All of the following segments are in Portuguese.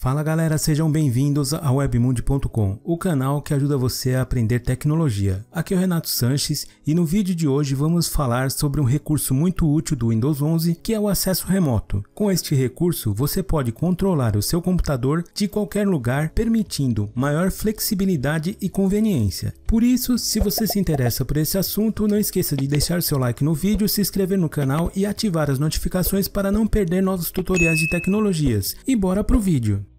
Fala galera, sejam bem-vindos ao webmundi.com, o canal que ajuda você a aprender tecnologia. Aqui é o Renato Sanches e no vídeo de hoje vamos falar sobre um recurso muito útil do Windows 11 que é o acesso remoto. Com este recurso você pode controlar o seu computador de qualquer lugar, permitindo maior flexibilidade e conveniência. Por isso, se você se interessa por esse assunto, não esqueça de deixar seu like no vídeo, se inscrever no canal e ativar as notificações para não perder novos tutoriais de tecnologias. E bora pro vídeo!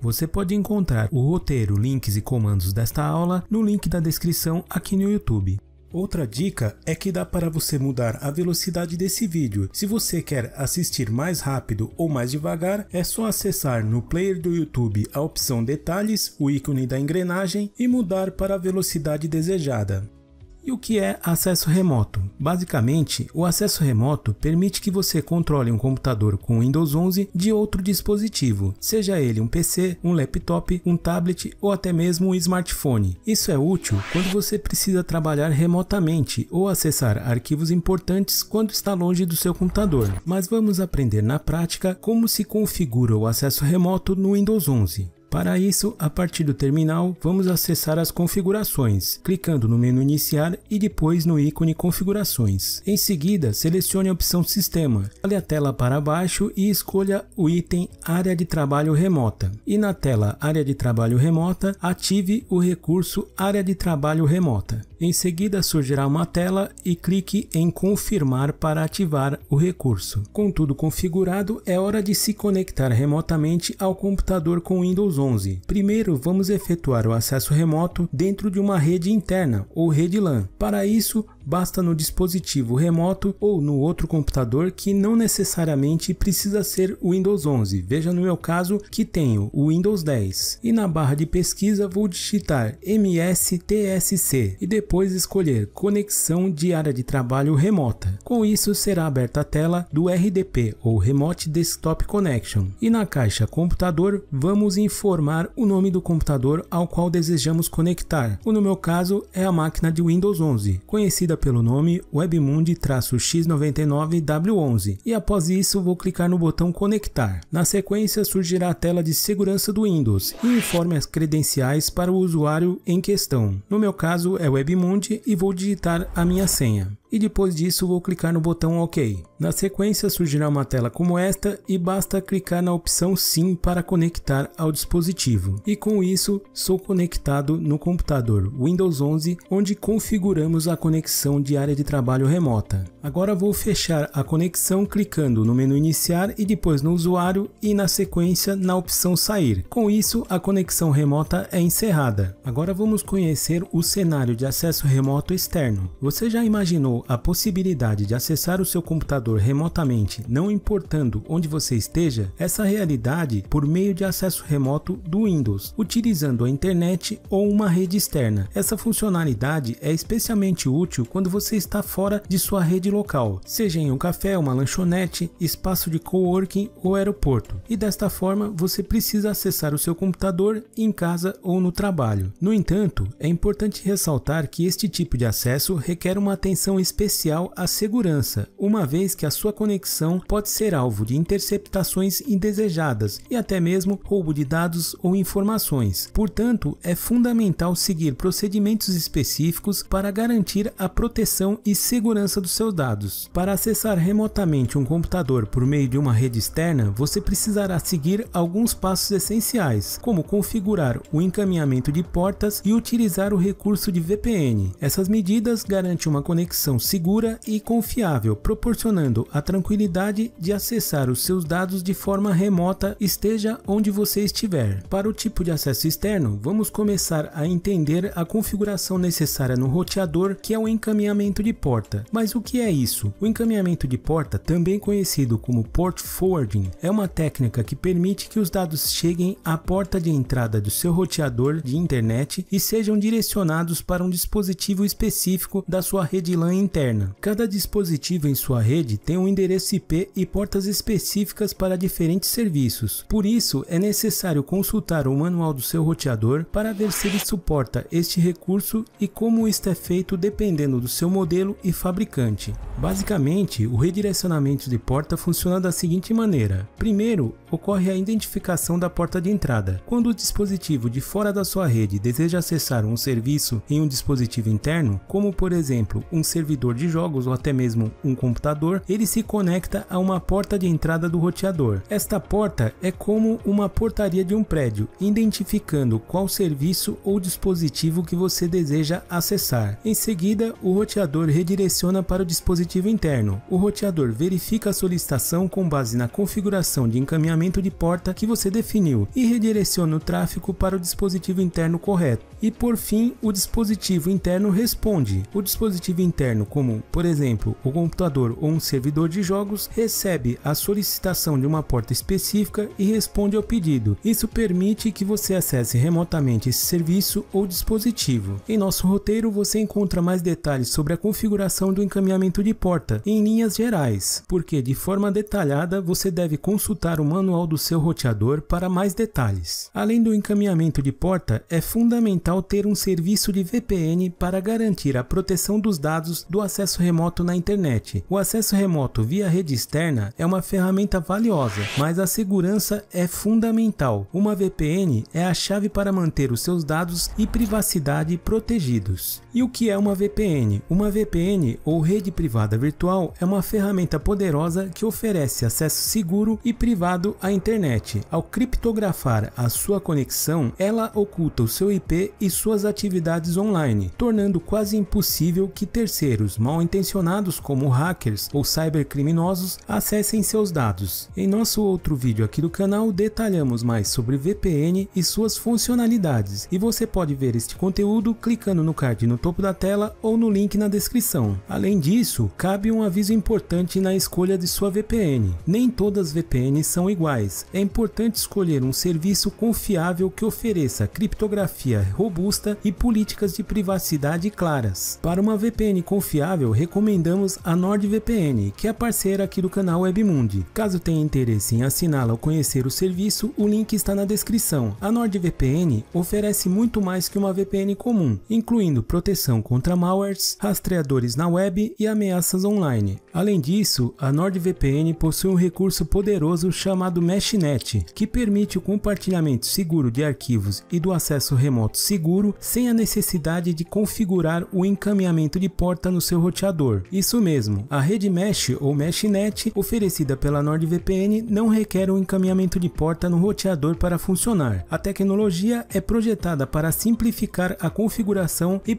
Você pode encontrar o roteiro, links e comandos desta aula no link da descrição aqui no YouTube. Outra dica é que dá para você mudar a velocidade desse vídeo. Se você quer assistir mais rápido ou mais devagar, é só acessar no player do YouTube a opção detalhes, o ícone da engrenagem e mudar para a velocidade desejada. E o que é acesso remoto? Basicamente, o acesso remoto permite que você controle um computador com Windows 11 de outro dispositivo, seja ele um PC, um laptop, um tablet ou até mesmo um smartphone. Isso é útil quando você precisa trabalhar remotamente ou acessar arquivos importantes quando está longe do seu computador. Mas vamos aprender na prática como se configura o acesso remoto no Windows 11. Para isso, a partir do terminal, vamos acessar as configurações, clicando no menu iniciar e depois no ícone configurações. Em seguida, selecione a opção sistema, olhe a tela para baixo e escolha o item área de trabalho remota. E na tela área de trabalho remota, ative o recurso área de trabalho remota. Em seguida surgirá uma tela e clique em confirmar para ativar o recurso. Com tudo configurado, é hora de se conectar remotamente ao computador com Windows 11. Primeiro, vamos efetuar o acesso remoto dentro de uma rede interna ou rede LAN. Para isso, basta no dispositivo remoto ou no outro computador que não necessariamente precisa ser o Windows 11. Veja no meu caso que tenho o Windows 10. E na barra de pesquisa vou digitar MSTSC e depois escolher conexão de área de trabalho remota. Com isso será aberta a tela do RDP ou Remote Desktop Connection. E na caixa computador vamos informar o nome do computador ao qual desejamos conectar. O no meu caso é a máquina de Windows 11, conhecida pelo nome Webmundi-X99W11 e após isso vou clicar no botão conectar. Na sequência surgirá a tela de segurança do Windows e informe as credenciais para o usuário em questão. No meu caso é Webmundi e vou digitar a minha senha e depois disso vou clicar no botão OK. Na sequência surgirá uma tela como esta e basta clicar na opção Sim para conectar ao dispositivo. E com isso sou conectado no computador Windows 11 onde configuramos a conexão de área de trabalho remota. Agora vou fechar a conexão clicando no menu iniciar e depois no usuário e na sequência na opção sair. Com isso a conexão remota é encerrada. Agora vamos conhecer o cenário de acesso remoto externo. Você já imaginou a possibilidade de acessar o seu computador remotamente, não importando onde você esteja, essa realidade por meio de acesso remoto do Windows, utilizando a internet ou uma rede externa. Essa funcionalidade é especialmente útil quando você está fora de sua rede local, seja em um café, uma lanchonete, espaço de coworking ou aeroporto. E desta forma, você precisa acessar o seu computador em casa ou no trabalho. No entanto, é importante ressaltar que este tipo de acesso requer uma atenção especial à segurança, uma vez que a sua conexão pode ser alvo de interceptações indesejadas e até mesmo roubo de dados ou informações. Portanto, é fundamental seguir procedimentos específicos para garantir a proteção e segurança dos seus dados. Para acessar remotamente um computador por meio de uma rede externa, você precisará seguir alguns passos essenciais, como configurar o encaminhamento de portas e utilizar o recurso de VPN. Essas medidas garantem uma conexão segura e confiável, proporcionando a tranquilidade de acessar os seus dados de forma remota, esteja onde você estiver. Para o tipo de acesso externo, vamos começar a entender a configuração necessária no roteador, que é o encaminhamento de porta. Mas o que é isso? O encaminhamento de porta, também conhecido como port forwarding, é uma técnica que permite que os dados cheguem à porta de entrada do seu roteador de internet e sejam direcionados para um dispositivo específico da sua rede LAN interna. Cada dispositivo em sua rede tem um endereço IP e portas específicas para diferentes serviços. Por isso, é necessário consultar o manual do seu roteador para ver se ele suporta este recurso e como isto é feito dependendo do seu modelo e fabricante. Basicamente, o redirecionamento de porta funciona da seguinte maneira: primeiro, ocorre a identificação da porta de entrada. Quando o dispositivo de fora da sua rede deseja acessar um serviço em um dispositivo interno, como por exemplo um servidor de jogos ou até mesmo um computador, ele se conecta a uma porta de entrada do roteador. Esta porta é como uma portaria de um prédio, identificando qual serviço ou dispositivo que você deseja acessar. Em seguida, o roteador redireciona para o dispositivo interno. O roteador verifica a solicitação com base na configuração de encaminhamento de porta que você definiu e redireciona o tráfego para o dispositivo interno correto. E por fim, o dispositivo interno responde. O dispositivo interno, como por exemplo o computador ou um servidor de jogos, recebe a solicitação de uma porta específica e responde ao pedido. Isso permite que você acesse remotamente esse serviço ou dispositivo. Em nosso roteiro você encontra mais detalhes sobre a configuração do encaminhamento de porta em linhas gerais, porque de forma detalhada você deve consultar o manual do seu roteador para mais detalhes. Além do encaminhamento de porta, é fundamental ter um serviço de VPN para garantir a proteção dos dados do acesso remoto na internet. O acesso remoto via rede externa é uma ferramenta valiosa, mas a segurança é fundamental. Uma VPN é a chave para manter os seus dados e privacidade protegidos. E o que é uma VPN? Uma VPN ou rede privada virtual é uma ferramenta poderosa que oferece acesso seguro e privado à internet. Ao criptografar a sua conexão, ela oculta o seu IP e suas atividades online, tornando quase impossível que terceiros mal intencionados como hackers ou cybercriminosos acessem seus dados. Em nosso outro vídeo aqui do canal detalhamos mais sobre VPN e suas funcionalidades e você pode ver este conteúdo clicando no card no topo da tela ou no link na descrição. Além disso, cabe um aviso importante na escolha de sua VPN. Nem todas as VPNs são iguais. É importante escolher um serviço confiável que ofereça criptografia robusta e políticas de privacidade claras. Para uma VPN confiável, recomendamos a NordVPN, que é parceira aqui do canal Webmundi. Caso tenha interesse em assiná-la ou conhecer o serviço, o link está na descrição. A NordVPN oferece muito mais que uma VPN comum, incluindo proteção contra malwares, rastreadores na web e ameaças online. Além disso, a NordVPN possui um recurso poderoso chamado MeshNet, que permite o compartilhamento seguro de arquivos e do acesso remoto seguro sem a necessidade de configurar o encaminhamento de porta no seu roteador. Isso mesmo, a rede Mesh ou MeshNet oferecida pela NordVPN não requer um encaminhamento de porta no roteador para funcionar. A tecnologia é projetada para simplificar a configuração e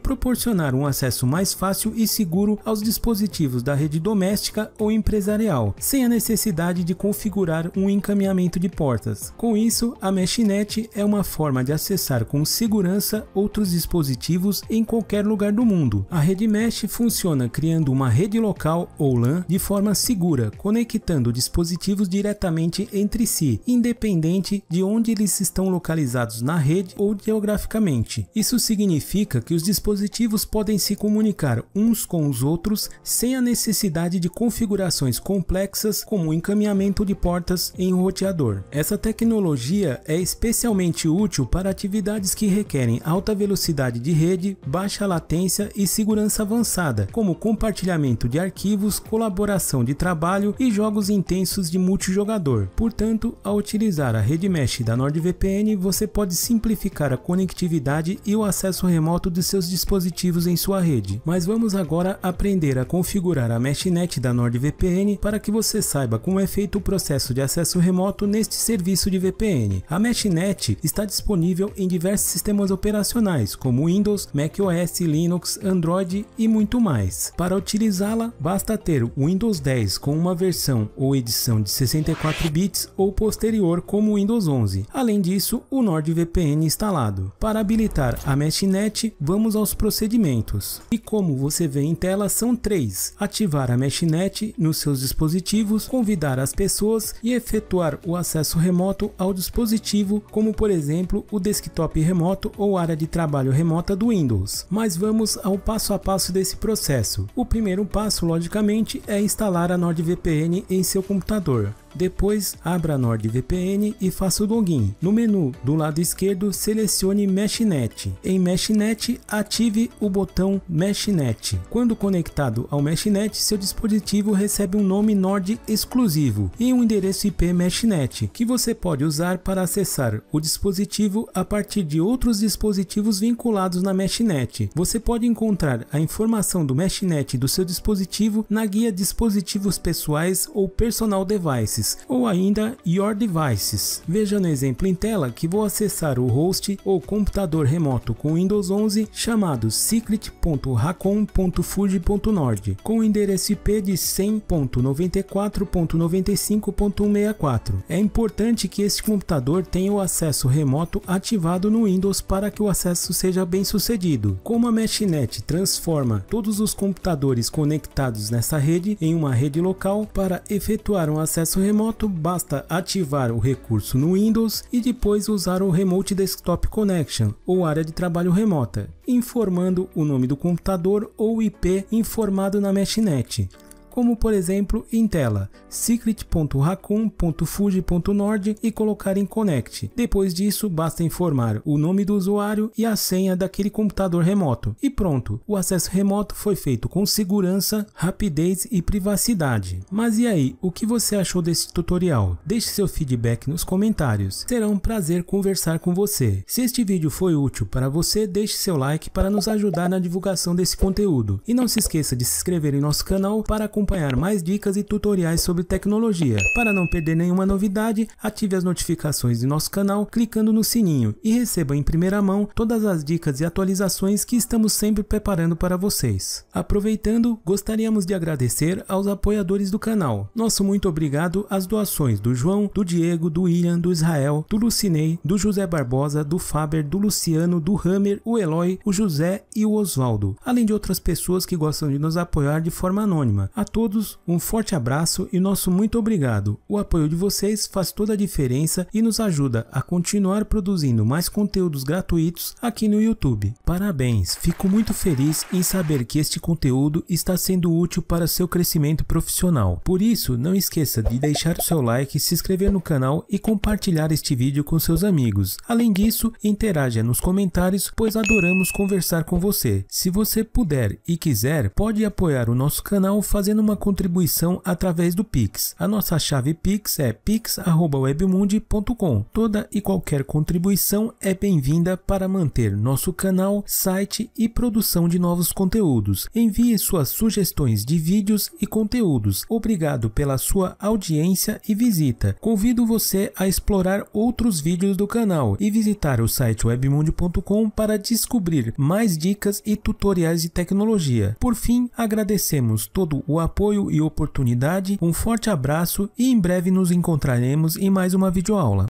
um acesso mais fácil e seguro aos dispositivos da rede doméstica ou empresarial, sem a necessidade de configurar um encaminhamento de portas. Com isso, a MeshNet é uma forma de acessar com segurança outros dispositivos em qualquer lugar do mundo. A rede Mesh funciona criando uma rede local ou LAN de forma segura, conectando dispositivos diretamente entre si, independente de onde eles estão localizados na rede ou geograficamente. Isso significa que os dispositivos podem se comunicar uns com os outros sem a necessidade de configurações complexas como o encaminhamento de portas em roteador. Essa tecnologia é especialmente útil para atividades que requerem alta velocidade de rede, baixa latência e segurança avançada, como compartilhamento de arquivos, colaboração de trabalho e jogos intensos de multijogador. Portanto, ao utilizar a rede mesh da NordVPN, você pode simplificar a conectividade e o acesso remoto de seus dispositivos em sua rede. Mas vamos agora aprender a configurar a meshnet da NordVPN para que você saiba como é feito o processo de acesso remoto neste serviço de VPN. A meshnet está disponível em diversos sistemas operacionais como Windows, macOS, Linux, Android e muito mais. Para utilizá-la, basta ter o Windows 10 com uma versão ou edição de 64 bits ou posterior como Windows 11. Além disso, o NordVPN instalado. Para habilitar a MeshNet, vamos aos procedimentos. E como você vê em tela, são três: ativar a MeshNet nos seus dispositivos, convidar as pessoas e efetuar o acesso remoto ao dispositivo, como por exemplo o desktop remoto ou área de trabalho remota do Windows. Mas vamos ao passo a passo desse processo. O primeiro passo, logicamente, é instalar a NordVPN em seu computador. Depois, abra a NordVPN e faça o login. No menu do lado esquerdo, selecione MeshNet. Em MeshNet, ative o botão MeshNet. Quando conectado ao MeshNet, seu dispositivo recebe um nome Nord exclusivo e um endereço IP MeshNet, que você pode usar para acessar o dispositivo a partir de outros dispositivos vinculados na MeshNet. Você pode encontrar a informação do MeshNet do seu dispositivo na guia Dispositivos Pessoais ou Personal Devices, ou ainda Your Devices. Veja no exemplo em tela que vou acessar o host ou computador remoto com Windows 11 chamado secret.racom.fuji.nord com o endereço IP de 100.94.95.164. É importante que este computador tenha o acesso remoto ativado no Windows para que o acesso seja bem sucedido. Como a MeshNet transforma todos os computadores conectados nessa rede em uma rede local, para efetuar um acesso remoto basta ativar o recurso no Windows e depois usar o Remote Desktop Connection ou área de trabalho remota, informando o nome do computador ou IP informado na MeshNet como por exemplo em tela secret.raccoon.fuji.nord e colocar em Connect. Depois disso, basta informar o nome do usuário e a senha daquele computador remoto. E pronto, o acesso remoto foi feito com segurança, rapidez e privacidade. Mas e aí, o que você achou desse tutorial? Deixe seu feedback nos comentários. Será um prazer conversar com você. Se este vídeo foi útil para você, deixe seu like para nos ajudar na divulgação desse conteúdo. E não se esqueça de se inscrever em nosso canal para acompanhar mais dicas e tutoriais sobre tecnologia. Para não perder nenhuma novidade, ative as notificações de nosso canal clicando no sininho e receba em primeira mão todas as dicas e atualizações que estamos sempre preparando para vocês. Aproveitando, gostaríamos de agradecer aos apoiadores do canal. Nosso muito obrigado às doações do João, do Diego, do William, do Israel, do Lucinei, do José Barbosa, do Faber, do Luciano, do Hammer, o Eloy, o José e o Oswaldo, além de outras pessoas que gostam de nos apoiar de forma anônima. A todos um forte abraço e nosso muito obrigado. O apoio de vocês faz toda a diferença e nos ajuda a continuar produzindo mais conteúdos gratuitos aqui no YouTube. Parabéns, fico muito feliz em saber que este conteúdo está sendo útil para seu crescimento profissional. Por isso, não esqueça de deixar o seu like, se inscrever no canal e compartilhar este vídeo com seus amigos. Além disso, interaja nos comentários, pois adoramos conversar com você. Se você puder e quiser, pode apoiar o nosso canal fazendo uma contribuição através do Pix. A nossa chave Pix é pix@webmundi.com. Toda e qualquer contribuição é bem-vinda para manter nosso canal, site e produção de novos conteúdos. Envie suas sugestões de vídeos e conteúdos. Obrigado pela sua audiência e visita. Convido você a explorar outros vídeos do canal e visitar o site webmundi.com para descobrir mais dicas e tutoriais de tecnologia. Por fim, agradecemos todo o apoio e oportunidade. Um forte abraço e em breve nos encontraremos em mais uma videoaula.